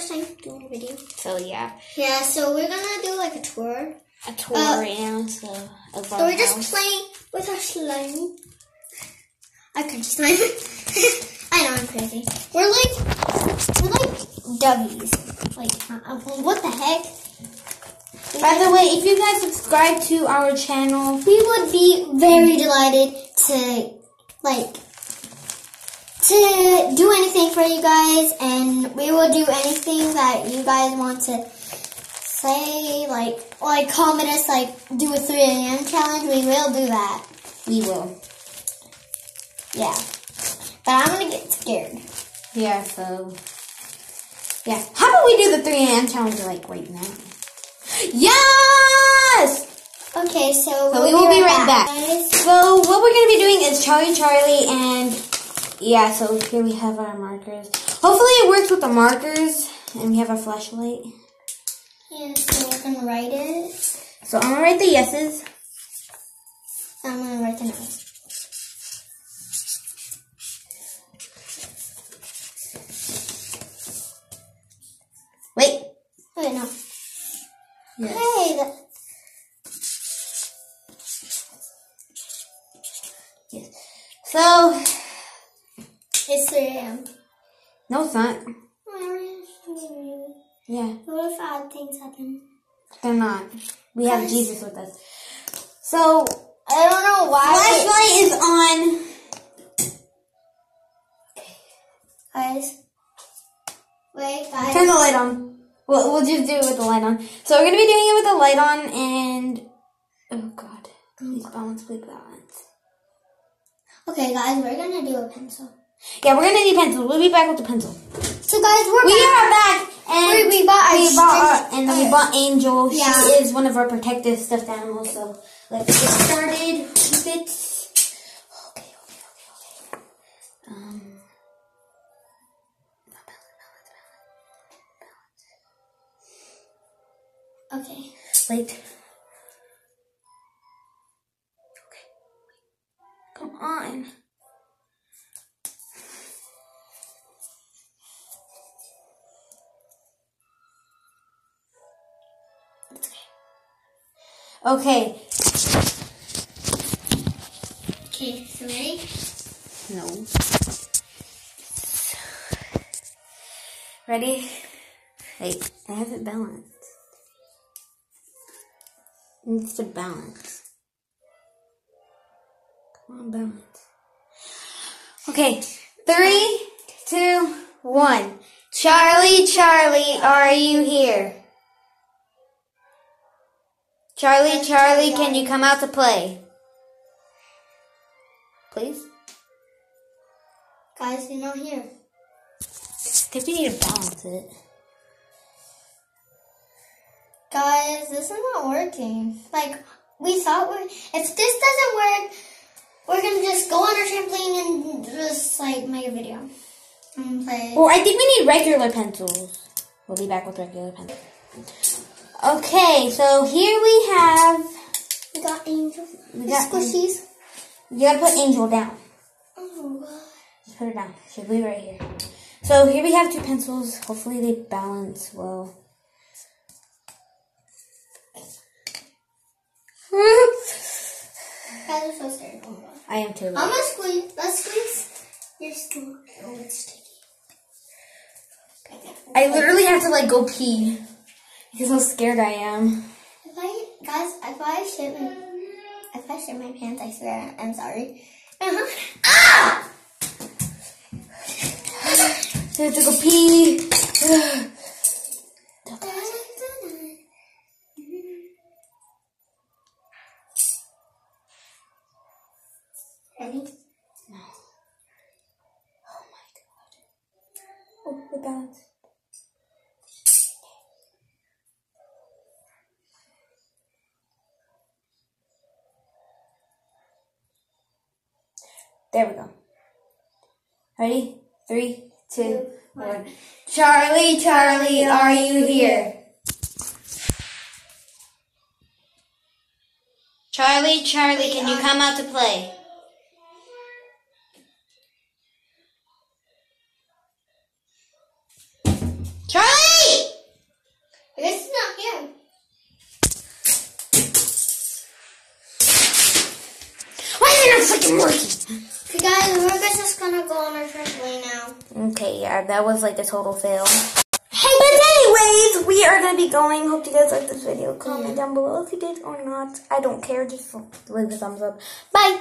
first time doing a video. So yeah, Yeah, so we're gonna do like a tour. a tour Uh, and so of So we're just house. playing with our slime. I can just slime. I know I'm crazy. We're like we're like doggies. Like uh, uh, what the heck? By the way, if you guys subscribe to our channel, we would be very delighted to like to do anything for you guys and we will do anything that you guys want to say like like comment us like do a 3 a.m challenge we will do that we will. yeah but i'm gonna get scared Yeah, so yeah. How about we do the 3 a.m. challenge like right now? Yes! okay so, So we'll we will be right back. guys. So what we're gonna be doing is Charlie Charlie and yeah, so here we have our markers. Hopefully it works with the markers and we have our flashlight. yeah so we're gonna write it So I'm gonna write the yeses. i'm gonna write the notes Wait. wait no Yes. hey that, yes. So it's 3 a.m no it's not. What Yeah. if odd things happen? They're not. We have Jesus with us. So I don't know why. flashlight is on Guys. Wait, guys. Turn the light on. We'll, we'll just do it with the light on. So we're gonna be doing it with the light on and oh god, please balance, please balance. Okay, guys, we're gonna do a pencil. Yeah, we're gonna need pencils. We'll be back with the pencil. So, guys, we're We back. are back, and We- we bought we bought our, and we bought Angel. yeah. She is one of our protective stuffed animals. So let's get started with it. Okay, okay, okay, okay. Um. Okay. Wait. Okay. Come on. Okay. Okay, so ready? No. Ready? Wait, I have it balanced. It needs to balance. Come on, balance. Okay, three, two, one. Charlie, Charlie, are you here? Charlie, Charlie, can you come out to play? Please? Guys, you're not here. I think we need to balance it. Guys, this is not working. Like, we thought we if this doesn't work, we're gonna just go on our trampoline and just, like, make a video. And play. Well, I think we need regular pencils. We'll be back with regular pencils. Okay, so here we have. We got angels. We got squishies. You gotta put Angel down. Oh, Just put her down. She'll be right here. So here we have two pencils. Hopefully they balance well. Guys, I'm so scared. Oh, I am too. I'm gonna squeeze. Let's squeeze. You're still. Oh, it's sticky. I literally have to like go pee because how scared I am. If I, guys, if I shit my, if I shit my pants, I swear I'm sorry. Uh-huh. Ah! I have to go pee. Ready? Oh There we go. Ready? Three, two, one. Charlie, Charlie, are you here? Charlie, Charlie, can you come out to play? Charlie! This is not him. Why is it not freaking working? Okay, guys, we're just gonna go on our trampoline now. Okay, yeah, that was like a total fail. Hey, but anyways, we are gonna be going. Hope you guys liked this video. Comment down below if you did or not. I don't care. Just leave a thumbs up. Bye.